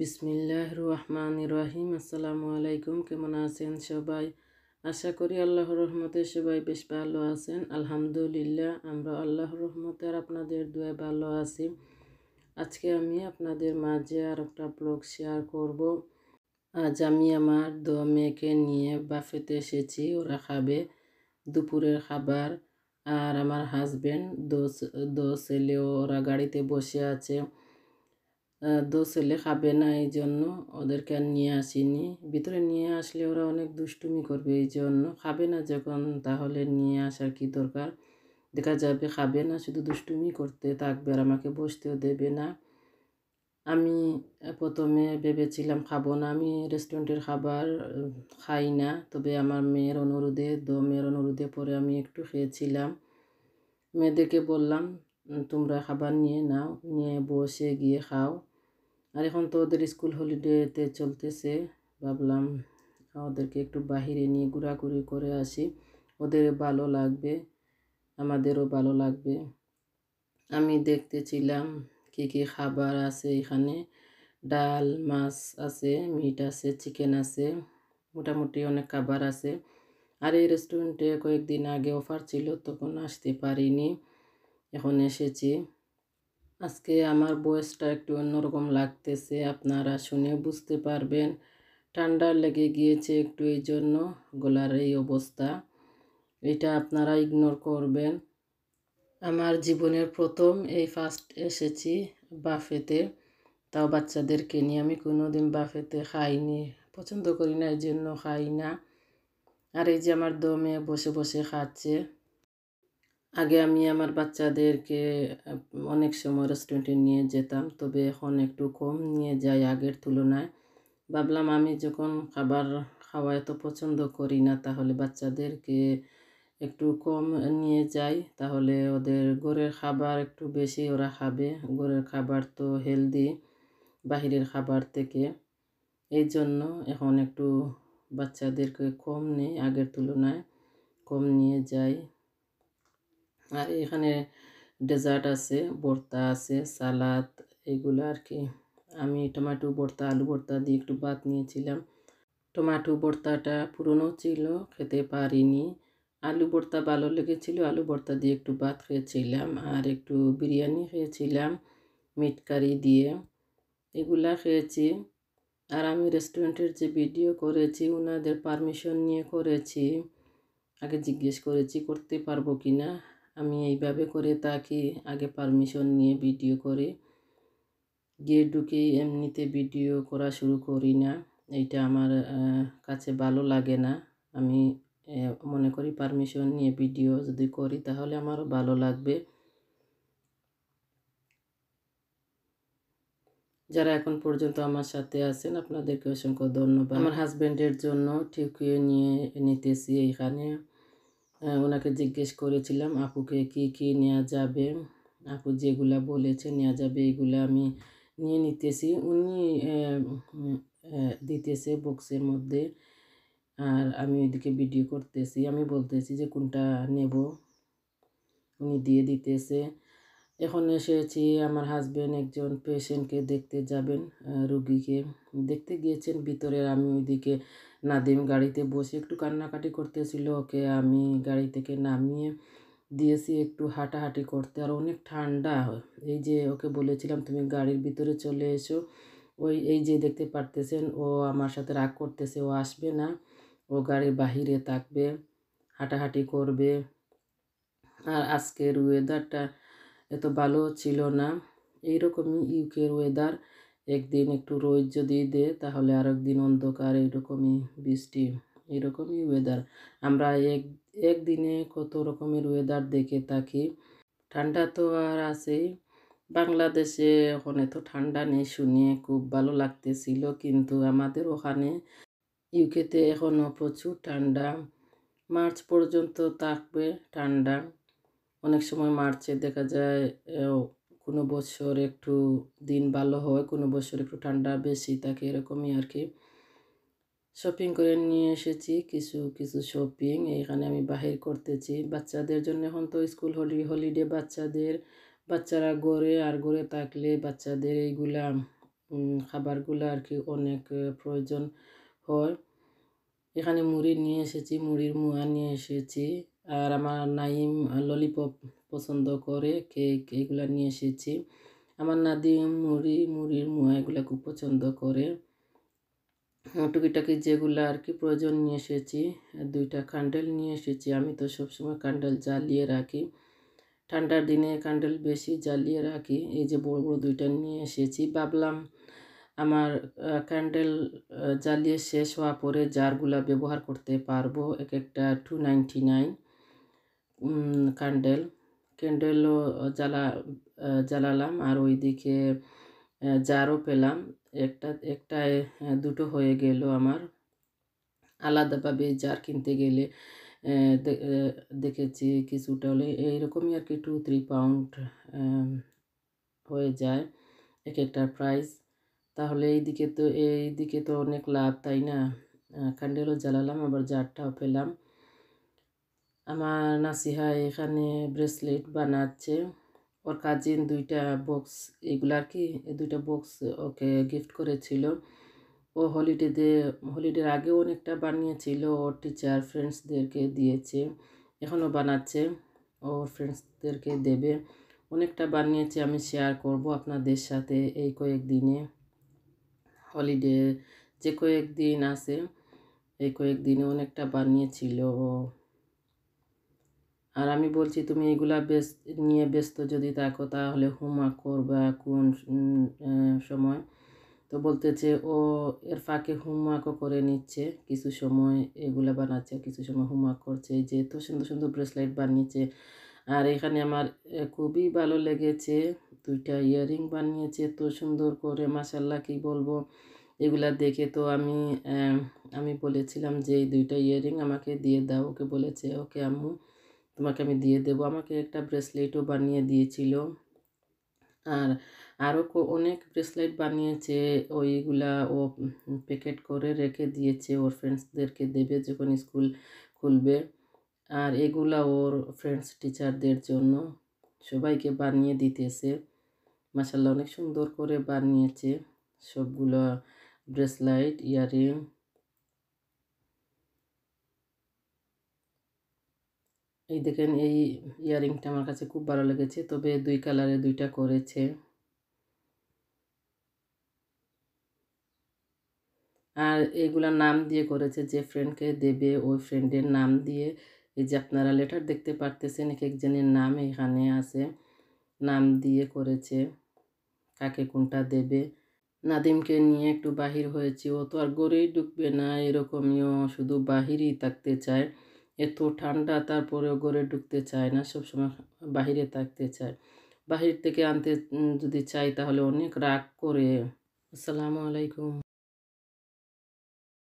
বিসমিল্লাহ রহমান রহিম। আসসালামু আলাইকুম, কেমন আছেন সবাই? আশা করি আল্লাহর রহমতে সবাই বেশ ভালো আছেন। আলহামদুলিল্লাহ, আমরা আল্লাহ রহমতে আর আপনাদের দুয়ে ভালো আছি। আজকে আমি আপনাদের মাঝে আর একটা ব্লগ শেয়ার করব। আজ আমি আমার দো মেয়েকে নিয়ে বাফেতে এসেছি, ওরা খাবে দুপুরের খাবার। আর আমার হাজব্যান্ড দো দো ছেলে, ওরা গাড়িতে বসে আছে। দো ছেলে খাবে না এই জন্য ওদেরকে আর নিয়ে আসিনি। ভিতরে নিয়ে আসলে ওরা অনেক দুষ্টুমি করবে এই জন্য। খাবে না যখন, তাহলে নিয়ে আসার কি দরকার? দেখা যাবে খাবে না, শুধু দুষ্টুমি করতে থাকবে আর আমাকে বসতেও দেবে না। আমি প্রথমে ভেবেছিলাম খাব না, আমি রেস্টুরেন্টের খাবার খাই না। তবে আমার মেয়ের অনুরোধে, দো মেয়ের অনুরোধে পরে আমি একটু খেয়েছিলাম। মেয়েদেরকে বললাম তোমরা খাবার নিয়ে নাও, নিয়ে বসে গিয়ে খাও। আর এখন তো ওদের স্কুল হলিডেতে চলতেছে। ভাবলাম ওদেরকে একটু বাহিরে নিয়ে ঘোরাঘুরি করে আসি। ওদের ভালো লাগবে, আমাদেরও ভালো লাগবে। আমি দেখতেছিলাম কী কী খাবার আছে এখানে। ডাল, মাছ আছে, মিট আছে, চিকেন আছে, মোটামুটি অনেক খাবার আছে। আর এই রেস্টুরেন্টে কয়েকদিন আগে অফার ছিল, তখন আসতে পারিনি। এখন এসেছি। আজকে আমার বয়সটা একটু অন্যরকম লাগতেছে, আপনারা শুনে বুঝতে পারবেন। ঠান্ডা লেগে গিয়েছে একটু এই জন্য, গলার এই অবস্থা। এটা আপনারা ইগনোর করবেন। আমার জীবনের প্রথম এই ফার্স্ট এসেছি বাফেতে। তাও বাচ্চাদেরকে নিয়ে আমি কোনো দিন বাফেতে খাইনি, পছন্দ করি না এই জন্য খাই না। আর এই যে আমার দমে বসে বসে খাচ্ছে। আগে আমি আমার বাচ্চাদেরকে অনেক সময় রেস্টুরেন্টে নিয়ে যেতাম। তবে এখন একটু কম নিয়ে যাই আগের তুলনায়। ভাবলাম আমি যখন খাবার খাওয়া এত পছন্দ করি না, তাহলে বাচ্চাদেরকে একটু কম নিয়ে যাই। তাহলে ওদের ঘরের খাবার একটু বেশি ওরা খাবে। ঘরের খাবার তো হেলদি বাহিরের খাবার থেকে। এই জন্য এখন একটু বাচ্চাদেরকে কম নেই আগের তুলনায়। কম নিয়ে যাই। আর এখানে ডেজার্ট আছে, ভর্তা আছে সালাদ এগুলো আর কি আমি টমাটো ভর্তা, আলু ভর্তা দিয়ে একটু ভাত নিয়েছিলাম। টমাটো ভর্তাটা পুরনো ছিল, খেতে পারিনি। আলু ভর্তা ভালো লেগেছিল, আলু ভর্তা দিয়ে একটু ভাত খেয়েছিলাম আর একটু বিরিয়ানি খেয়েছিলাম মিট কারি দিয়ে। এগুলা খেয়েছি আর আমি রেস্টুরেন্টের যে ভিডিও করেছি ওনাদের পারমিশন নিয়ে করেছি। আগে জিজ্ঞেস করেছি, করতে পারব কি না আমি এইভাবে করে তাকে আগে পারমিশন নিয়ে ভিডিও করে। গিয়ে ঢুকে এমনিতে ভিডিও করা শুরু করি না। এইটা আমার কাছে ভালো লাগে না। আমি মনে করি পারমিশন নিয়ে ভিডিও যদি করি তাহলে আমারও ভালো লাগবে। যারা এখন পর্যন্ত আমার সাথে আছেন, আপনাদেরকে অসংখ্য ধন্যবাদ। আমার হাজব্যান্ডের জন্য ঠিকিয়ে নিয়ে নিতেছি এইখানে। ওনাকে জিজ্ঞেস করেছিলাম, আপুকে কি কি নেওয়া যাবে? আপু যেগুলা বলেছে নেওয়া যাবে, এগুলো আমি নিয়ে নিতেছি। উনি দিতেছে বক্সের মধ্যে, আর আমি ওইদিকে ভিডিও করতেছি। আমি বলতেছি যে, কোনটা নেব? উনি দিয়ে দিতেছে। এখন এসেছি, আমার হাজব্যান্ড একজন পেশেন্টকে দেখতে যাবেন রুগীকে। দেখতে গিয়েছেন ভিতরে আমি ওইদিকে নাদিম গাড়িতে বসে একটু কান্নাকাটি করতেছিল ওকে। আমি গাড়ি থেকে নামিয়ে দিয়েছি, একটু হাঁটাহাঁটি করতে। আর অনেক ঠান্ডা। এই যে ওকে বলেছিলাম, তুমি গাড়ির ভিতরে চলে এসো। ওই, এই যে দেখতে পারতেছেন, ও আমার সাথে রাগ করতেছে। ও আসবে না, ও গাড়ির বাহিরে থাকবে, হাঁটাহাঁটি করবে। আর আজকের ওয়েদারটা এত ভালো ছিল না। এইরকমই ইউকের ওয়েদার একদিন একটু রোদ যদি দে তাহলে আর একদিন অন্ধকার এইরকমই বৃষ্টি, এরকমই ওয়েদার আমরা এক, একদিনে কত রকমের ওয়েদার দেখে থাকি। ঠান্ডা তো আর আছেই। বাংলাদেশে ওখানে তো ঠান্ডা নেই শুনিয়ে খুব ভালো লাগতেছিল, কিন্তু আমাদের ওখানে ইউকেতে এখনও প্রচুর ঠান্ডা। মার্চ পর্যন্ত থাকবে ঠান্ডা। অনেক সময় মার্চে দেখা যায় কোনো বছর একটু দিন ভালো হয়, কোনো বছর একটু ঠান্ডা বেশি থাকে এরকমই আর কি শপিং করে নিয়ে এসেছি, কিছু কিছু শপিং এখানে আমি বাহির করতেছি। বাচ্চাদের জন্য এখন তো স্কুল হলি হলিডে বাচ্চাদের, বাচ্চারা গড়ে আর গড়ে থাকলে বাচ্চাদের এইগুলা খাবারগুলো আর কি অনেক প্রয়োজন হয়। এখানে মুড়ি নিয়ে এসেছি, মুড়ির মুয়া নিয়ে এসেছি। আর আমার নাইম ললিপপ পছন্দ করে কেক, এগুলো নিয়ে এসেছি। আমার নাদি মুড়ি, মুড়ির মুয়া এগুলো খুব পছন্দ করে। টুকিটাকি যেগুলো আর কি প্রয়োজন নিয়ে এসেছি। দুইটা ক্যান্ডেল নিয়ে এসেছি। আমি তো সবসময় ক্যান্ডেল জ্বালিয়ে রাখি। ঠান্ডার দিনে ক্যান্ডেল বেশি জ্বালিয়ে রাখি। এই যে বড় বড় দুইটা নিয়ে এসেছি। ভাবলাম আমার ক্যান্ডেল জ্বালিয়ে শেষ হওয়া পরে জারগুলা ব্যবহার করতে পারব। এক একটা টু নাইনটি নাইন ক্যান্ডেল ক্যান্ডেলও জ্বালা জ্বালালাম আর ওইদিকে জারও পেলাম। একটা, একটায় দুটো হয়ে গেল আমার। আলাদাভাবে জার কিনতে গেলে দেখেছি কিছুটা হলে এইরকমই আর কি টু থ্রি পাউন্ড হয়ে যায় এক একটা প্রাইস তাহলে এইদিকে তো এইদিকে তো অনেক লাভ, তাই না? ক্যান্ডেলও জ্বালালাম, আবার জারটাও পেলাম। আমার নাসিহা এখানে ব্রেসলেট বানাচ্ছে। ওর কাজিন দুইটা বক্স এগুলো আর কি দুইটা বক্স ওকে গিফট করেছিল। ও হলিডেতে হলিডের আগেও অনেকটা বানিয়েছিল, ওর টিচার ফ্রেন্ডসদেরকে দিয়েছে। এখনও বানাচ্ছে, ওর ফ্রেন্ডসদেরকে দেবে। অনেকটা বানিয়েছে, আমি শেয়ার করব আপনাদের সাথে এই কয়েকদিনে। হলিডে যে কয়েকদিন আছে, এই কয়েকদিনে অনেকটা বানিয়েছিল ও। আর আমি বলছি, তুমি এগুলা ব্যস্ত নিয়ে ব্যস্ত যদি থাকো, তাহলে হোমওয়ার্ক করবা কোন সময়? তো বলতেছে, ও এর ফাঁকে হোমওয়ার্কও করে নিচ্ছে, কিছু সময় এগুলা বানাচ্ছে, কিছু সময় হোমওয়ার্ক করছে যে এত সুন্দর সুন্দর ব্রেসলেট বানিয়েছে। আর এখানে আমার খুবই ভালো লেগেছে, দুইটা ইয়াররিং বানিয়েছে, এত সুন্দর করে মাসাল্লাহ কি বলব? এগুলা দেখে তো আমি আমি বলেছিলাম যে এই দুইটা ইয়াররিং আমাকে দিয়ে দাও, ওকে বলেছে, ওকে আম্মু। তোমাকে আমি দিয়ে দেবো। আমাকে একটা ব্রেসলেটও বানিয়ে দিয়েছিল। আর আরও অনেক ব্রেসলেট বানিয়েছে। ওইগুলা ও প্যাকেট করে রেখে দিয়েছে। ওর ফ্রেন্ডসদেরকে দেবে যখন স্কুল খুলবে। আর এগুলা ওর ফ্রেন্ডস টিচারদের জন্য। সবাইকে বানিয়ে দিতেছে। মাসাল্লাহ অনেক সুন্দর করে বানিয়েছে সবগুলো ব্রেসলাইট ইয়ারিং এই দেখেন, এই ইয়ারিংটা আমার কাছে খুব ভালো লেগেছে। তবে দুই কালারে দুইটা করেছে। আর এগুলা নাম দিয়ে করেছে যে ফ্রেন্ডকে দেবে, ওই ফ্রেন্ডের নাম দিয়ে। এই যে আপনারা লেটার দেখতে পারতেছেন এক একজনের নাম এখানে আছে। নাম দিয়ে করেছে, কাকে কোনটা দেবে। নাদিমকে নিয়ে একটু বাহির হয়েছি। ও তো আর গড়েই ঢুকবে না এরকমইও শুধু বাহিরই থাকতে চায়। এত ঠান্ডা, তারপরেও ঘরে ঢুকতে চায় না, সবসময় বাহিরে থাকতে চায়। বাহির থেকে আনতে যদি চাই তাহলে অনেক রাগ করে। আসসালামু আলাইকুম।